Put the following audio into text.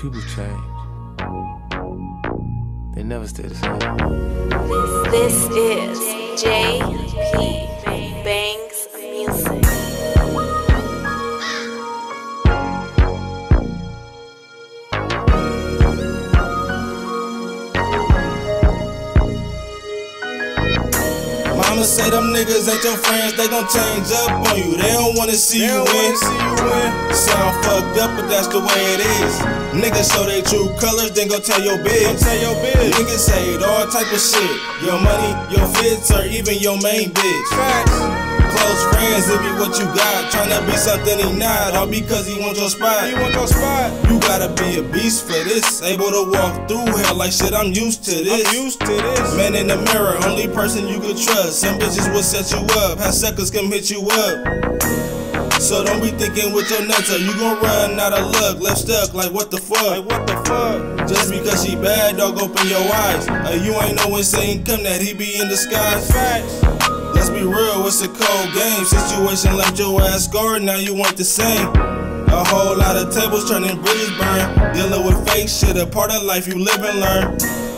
People change. They never stay the same. This is JP Bangs Music. Mama say them niggas ain't your friends, they gon' change up on you. They don't wanna see you win. Sound fucked up, but that's the way it is. Niggas show they true colors, then go tell your bitch. Tell your bitch. Niggas say it, all type of shit. Your money, your fits, or even your main bitch. Facts. Close friends, it be what you got. Tryna be something he not, all because he want your spot. He want your spot. You gotta be a beast for this. Able to walk through hell like shit. I'm used to this. I'm used to this. Man in the mirror, only person you could trust. Some bitches will set you up. Have suckers can hit you up. So don't be thinking with your nuts, or you gon' run out of luck, left stuck like what the fuck? Like what the fuck? Just because she bad, dog, open your eyes. Or you ain't know Satan come that he be in disguise. Facts. Let's be real, it's a cold game. Situation left your ass scarred, now you want the same. A whole lot of tables turning bridges burn. Dealing with fake shit, a part of life you live and learn.